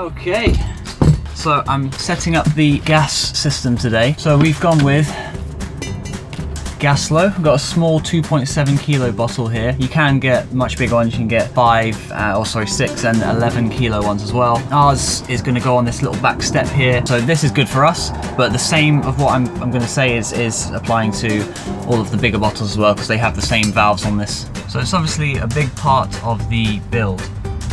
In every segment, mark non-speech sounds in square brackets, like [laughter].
Okay, so I'm setting up the gas system today. So we've gone with Gaslow. We've got a small 2.7 kilo bottle here. You can get much bigger ones. You can get five, uh, or sorry, six and 11 kilo ones as well. Ours is going to go on this little back step here. So this is good for us, but the same of what I'm, I'm going to say is, is applying to all of the bigger bottles as well because they have the same valves on this. So it's obviously a big part of the build.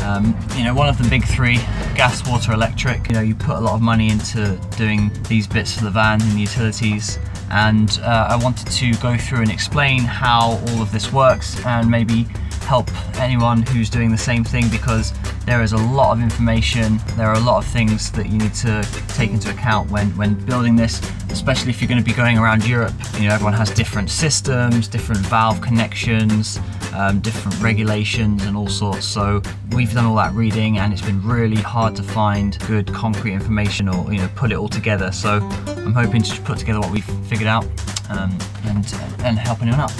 Um, you know, one of the big three, gas, water, electric. You know, you put a lot of money into doing these bits for the van and the utilities and uh, I wanted to go through and explain how all of this works and maybe help anyone who's doing the same thing because there is a lot of information, there are a lot of things that you need to take into account when, when building this, especially if you're going to be going around Europe. You know, everyone has different systems, different valve connections, um, different regulations and all sorts. So we've done all that reading and it's been really hard to find good concrete information or, you know, put it all together. So I'm hoping to put together what we've figured out um, and, and help anyone out.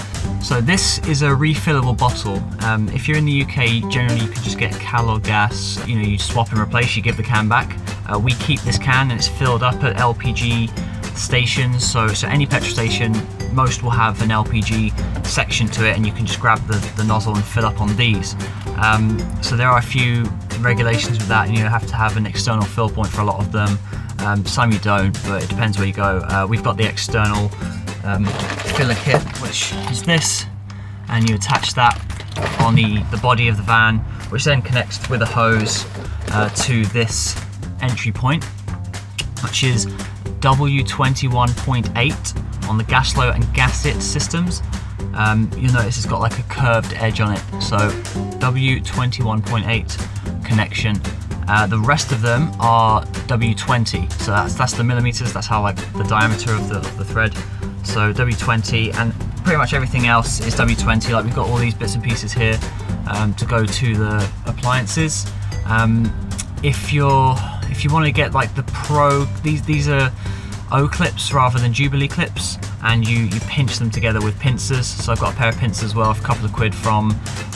So this is a refillable bottle. Um, if you're in the UK, generally you can just get Calor gas. You know, you swap and replace, you give the can back. Uh, we keep this can and it's filled up at LPG stations. So, so any petrol station, most will have an LPG section to it and you can just grab the, the nozzle and fill up on these. Um, so there are a few regulations with that and you have to have an external fill point for a lot of them. Um, some you don't, but it depends where you go. Uh, we've got the external um, filler kit, which is this, and you attach that on the, the body of the van, which then connects with a hose uh, to this entry point, which is W21.8 on the Gaslow and Gasit systems. Um, you'll notice it's got like a curved edge on it, so W21.8 connection. Uh, the rest of them are W20, so that's that's the millimeters. That's how like the diameter of the, the thread. So W20 and pretty much everything else is W20. Like we've got all these bits and pieces here um, to go to the appliances. Um, if you're if you want to get like the pro, these these are O clips rather than Jubilee clips, and you you pinch them together with pincers. So I've got a pair of pincers as well, a couple of quid from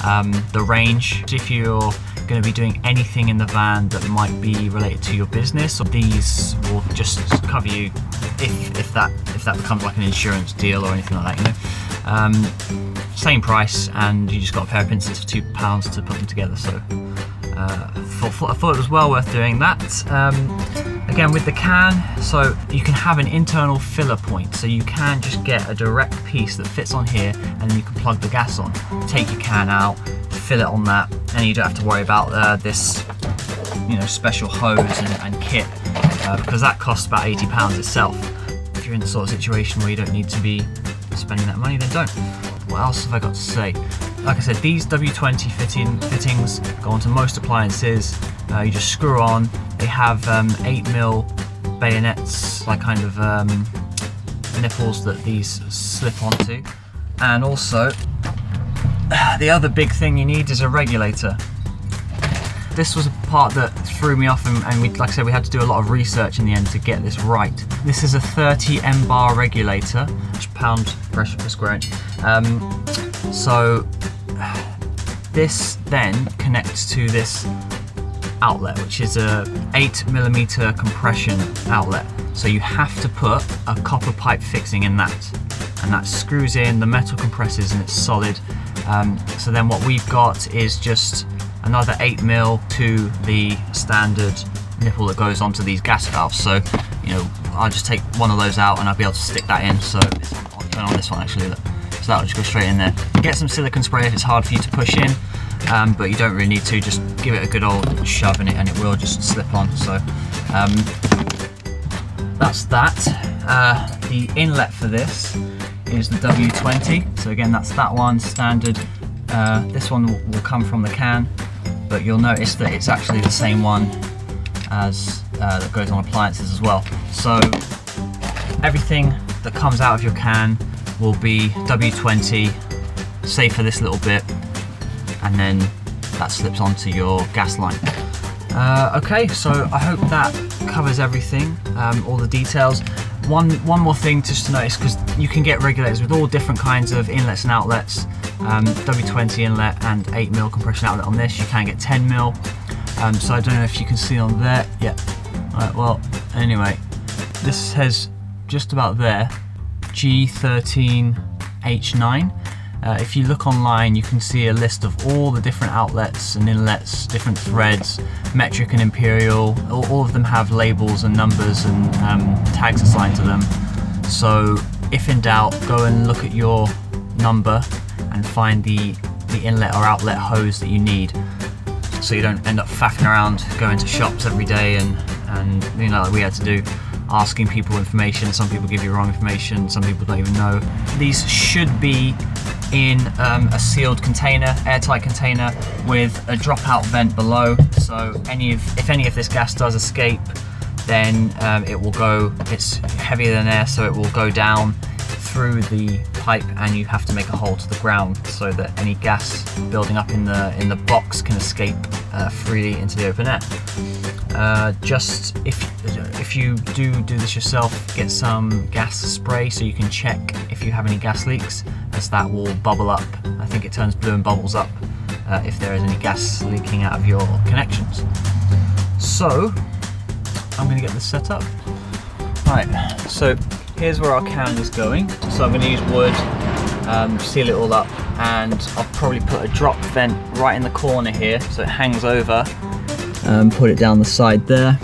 um, the range. If you're going to be doing anything in the van that might be related to your business, or these will just cover you if, if that if that becomes like an insurance deal or anything like that, you know. Um, same price, and you just got a pair of pincers for two pounds to put them together. So uh, I, thought, it was well worth doing that. Um, again with the can, so you can have an internal filler point, so you can just get a direct piece that fits on here, and you can plug the gas on. Take your can out, fill it on that, and you don't have to worry about uh, this, you know, special hose and, and kit uh, because that costs about 80 pounds itself. If you're in the sort of situation where you don't need to be spending that money, then don't. What else have I got to say? Like I said, these W20 fitting, fittings go onto most appliances. Uh, you just screw on. They have um, 8mm bayonets, like kind of um, nipples that these slip onto. And also, the other big thing you need is a regulator. This was a part that threw me off and, and we, like I said, we had to do a lot of research in the end to get this right. This is a 30 M bar regulator, which pound pressure per square inch. Um, so this then connects to this outlet, which is a 8 millimeter compression outlet. So you have to put a copper pipe fixing in that. And that screws in, the metal compresses and it's solid. Um, so then what we've got is just another 8 mil to the standard nipple that goes onto these gas valves. So, you know, I'll just take one of those out and I'll be able to stick that in. So I'll turn on this one actually. Look. So that'll just go straight in there. Get some silicone spray if it's hard for you to push in, um, but you don't really need to. Just give it a good old shove in it and it will just slip on. So um, that's that. Uh, the inlet for this is the W20. So again, that's that one, standard. Uh, this one will come from the can, but you'll notice that it's actually the same one as uh, that goes on appliances as well. So everything that comes out of your can will be W20, save for this little bit, and then that slips onto your gas line. Uh, okay, so I hope that covers everything, um, all the details. One, one more thing just to notice, because you can get regulators with all different kinds of inlets and outlets. Um, W20 inlet and 8mm compression outlet on this. You can get 10mm. Um, so I don't know if you can see on there. Yeah. Alright, well, anyway, this says just about there, G13H9. Uh, if you look online, you can see a list of all the different outlets and inlets, different threads, metric and imperial. All, all of them have labels and numbers and um, tags assigned to them. So, if in doubt, go and look at your number and find the, the inlet or outlet hose that you need so you don't end up faffing around going to shops every day and, and you know like we had to do asking people information some people give you wrong information some people don't even know these should be in um, a sealed container airtight container with a dropout vent below so any of if any of this gas does escape then um, it will go it's heavier than air so it will go down through the pipe and you have to make a hole to the ground so that any gas building up in the in the box can escape uh, freely into the open air. Uh, just if if you do do this yourself, get some gas spray so you can check if you have any gas leaks, as that will bubble up. I think it turns blue and bubbles up uh, if there is any gas leaking out of your connections. So I'm going to get this set up. Right, so here's where our can is going. So I'm going to use wood, um, seal it all up, and I'll probably put a drop vent right in the corner here so it hangs over. Um, put it down the side there.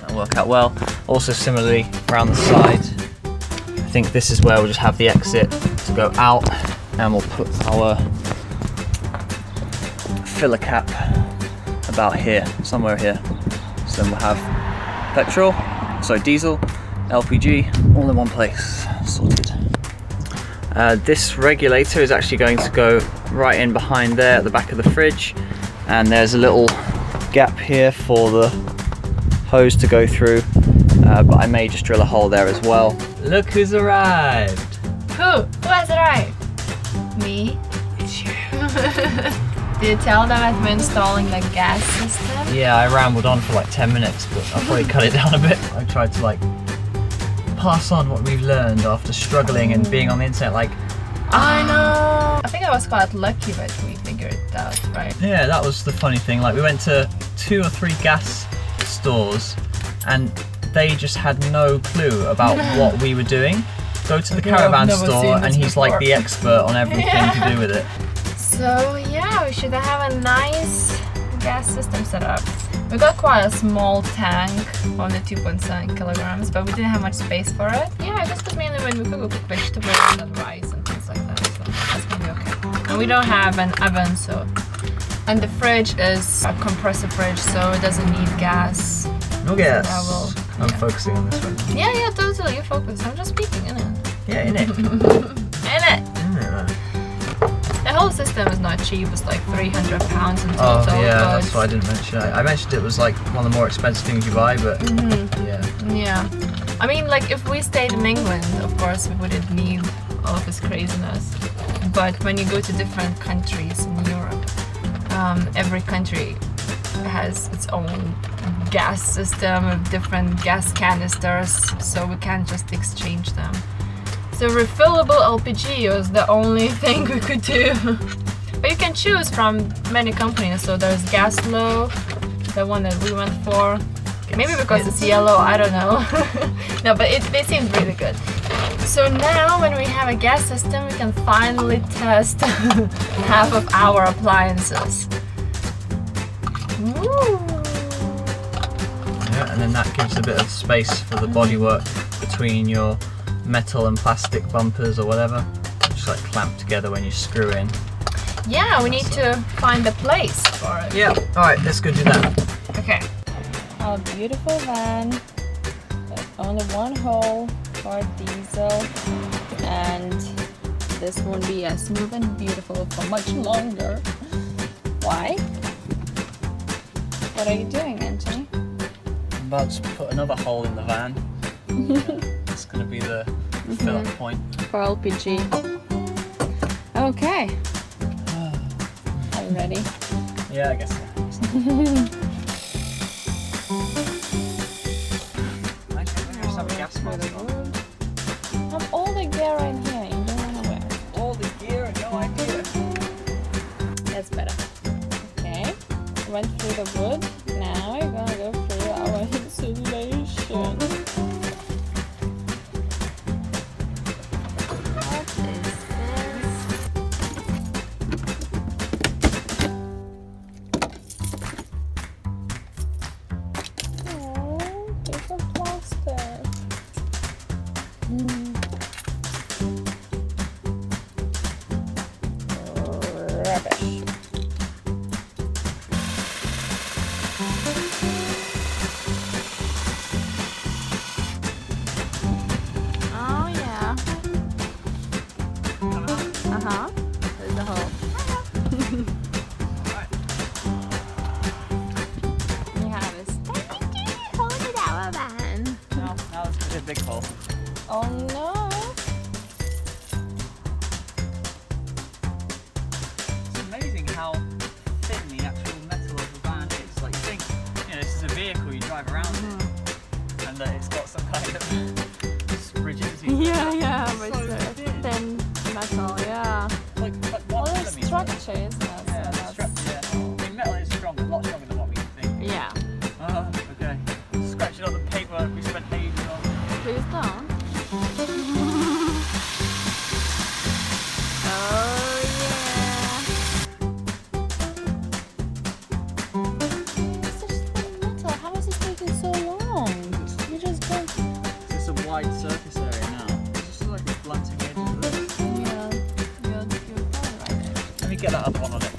That'll work out well. Also similarly around the side, I think this is where we'll just have the exit to go out and we'll put our filler cap about here, somewhere here. So then we'll have petrol, sorry diesel, LPG, all in one place, sorted. Uh, this regulator is actually going to go right in behind there at the back of the fridge and there's a little gap here for the hose to go through uh, but I may just drill a hole there as well. Look who's arrived! Who? Who has arrived? Me? It's you. [laughs] Did you tell them that we're installing the gas system? Yeah, I rambled on for like 10 minutes but I'll probably cut it down a bit. I tried to like pass on what we've learned after struggling and being on the internet like I know. I think I was quite lucky that we figured it out, right? Yeah, that was the funny thing. Like we went to two or three gas stores and they just had no clue about [laughs] what we were doing. Go to the caravan store and he's like the expert on everything to do with it. [laughs] So yeah, we should have a nice gas system set up. We got quite a small tank, only 2.7 kilograms, but we didn't have much space for it. Yeah, I guess because mainly when we cook, we cook vegetables and rice and things like that, so that's gonna be okay. And we don't have an oven, so. And the fridge is a compressor fridge, so it doesn't need gas. No gas. I will- I'm yeah. focusing on this one. Yeah, yeah, totally. You focus. I'm just speaking, innit? Yeah, in it. [laughs] Innit? The whole system is not cheap. It's like 300 pounds in total. Oh yeah, that's why I didn't mention. it. I mentioned it was like one of the more expensive things you buy, but Mhm. yeah. Yeah. I mean, like, if we stayed in England, of course, we wouldn't need all of this craziness. But when you go to different countries in um, every country has its own gas system of different gas canisters, so we can't just exchange them. So refillable LPG was the only [laughs] thing we could do. but you can choose from many companies. So there's Gaslow, the one that we went for. Maybe because it's yellow, I don't know. [laughs] no, but it, they seemed really good. So now when we have a gas system, we can finally test [laughs] half of our appliances. Woo. Yeah, and then that gives a bit of space for the bodywork between your metal and plastic bumpers or whatever. Just like clamp together when you screw in. Yeah, we need to find a place for it. Yeah, alright, let's go do that. Okay. Our beautiful van with only one hole for diesel and this won't be as smooth and beautiful for much longer. Why? What are you doing, Anthony? I'm about to put another hole in the van. [laughs] It's gonna be the mm-hmm. fill up point. For LPG. Okay. [sighs] Are you ready? Yeah, I guess so. [laughs] went through the wood. Now we're gonna go Uh huh. There's the hole. We have a tiny hole in our van. Now, now it's a big hole. Oh no. It's amazing how thin the actual metal of the van is. Like you think, you know, this is a vehicle you drive around in, and that it's got some kind of get that other one on it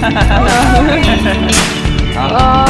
[laughs] Oh, I see.